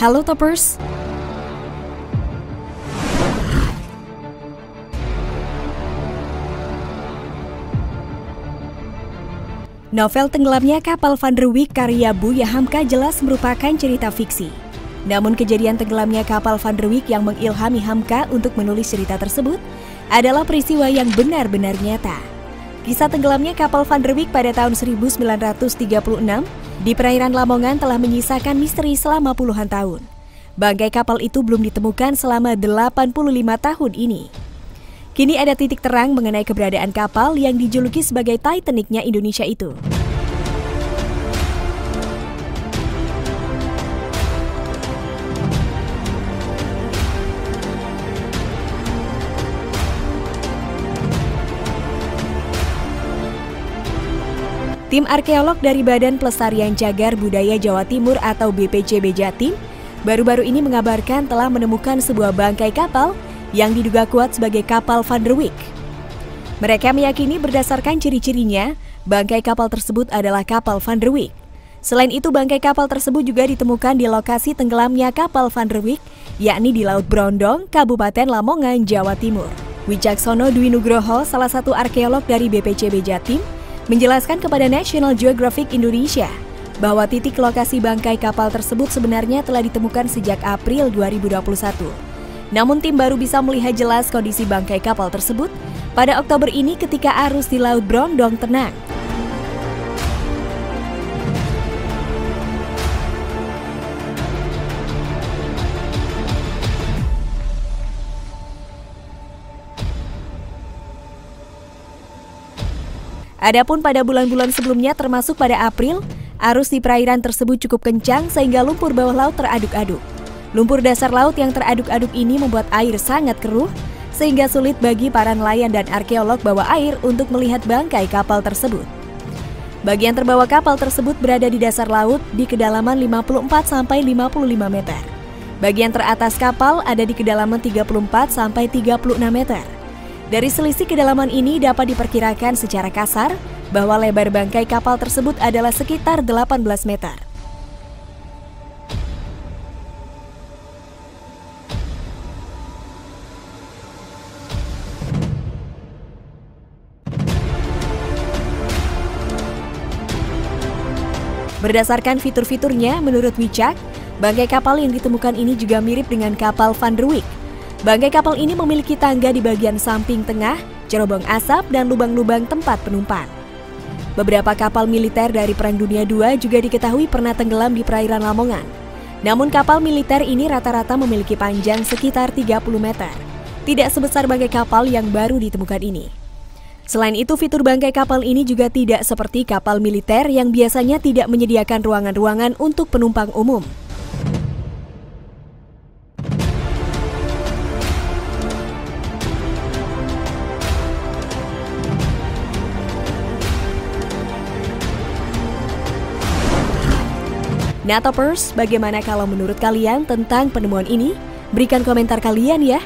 Hello, Toppers! Novel tenggelamnya kapal Van der Wijk karya Buya Hamka jelas merupakan cerita fiksi. Namun kejadian tenggelamnya kapal Van der Wijk yang mengilhami Hamka untuk menulis cerita tersebut adalah peristiwa yang benar-benar nyata. Kisah tenggelamnya kapal Van der Wijk pada tahun 1936 di perairan Lamongan telah menyisakan misteri selama puluhan tahun. Bangkai kapal itu belum ditemukan selama 85 tahun ini. Kini ada titik terang mengenai keberadaan kapal yang dijuluki sebagai Titanicnya Indonesia itu. Tim arkeolog dari Badan Pelestarian Cagar Budaya Jawa Timur atau BPCB Jatim baru-baru ini mengabarkan telah menemukan sebuah bangkai kapal yang diduga kuat sebagai kapal Van der Wijk. Mereka meyakini berdasarkan ciri-cirinya, bangkai kapal tersebut adalah kapal Van der Wijk. Selain itu, bangkai kapal tersebut juga ditemukan di lokasi tenggelamnya kapal Van der Wijk, yakni di Laut Brondong, Kabupaten Lamongan, Jawa Timur. Wicaksono Dwi Nugroho, salah satu arkeolog dari BPCB Jatim, menjelaskan kepada National Geographic Indonesia bahwa titik lokasi bangkai kapal tersebut sebenarnya telah ditemukan sejak April 2021. Namun tim baru bisa melihat jelas kondisi bangkai kapal tersebut pada Oktober ini ketika arus di Laut Brondong tenang. Adapun pada bulan-bulan sebelumnya termasuk pada April, arus di perairan tersebut cukup kencang sehingga lumpur bawah laut teraduk-aduk. Lumpur dasar laut yang teraduk-aduk ini membuat air sangat keruh sehingga sulit bagi para nelayan dan arkeolog bawah air untuk melihat bangkai kapal tersebut. Bagian terbawa kapal tersebut berada di dasar laut di kedalaman 54 sampai 55 meter. Bagian teratas kapal ada di kedalaman 34 sampai 36 meter. Dari selisih kedalaman ini dapat diperkirakan secara kasar bahwa lebar bangkai kapal tersebut adalah sekitar 18 meter. Berdasarkan fitur-fiturnya, menurut Wicak, bangkai kapal yang ditemukan ini juga mirip dengan kapal Van der Wijk Bangkai kapal ini memiliki tangga di bagian samping tengah, cerobong asap, dan lubang-lubang tempat penumpang. Beberapa kapal militer dari Perang Dunia II juga diketahui pernah tenggelam di perairan Lamongan. Namun kapal militer ini rata-rata memiliki panjang sekitar 30 meter. Tidak sebesar bangkai kapal yang baru ditemukan ini. Selain itu, fitur bangkai kapal ini juga tidak seperti kapal militer yang biasanya tidak menyediakan ruangan-ruangan untuk penumpang umum. Toppers, bagaimana kalau menurut kalian tentang penemuan ini? Berikan komentar kalian ya.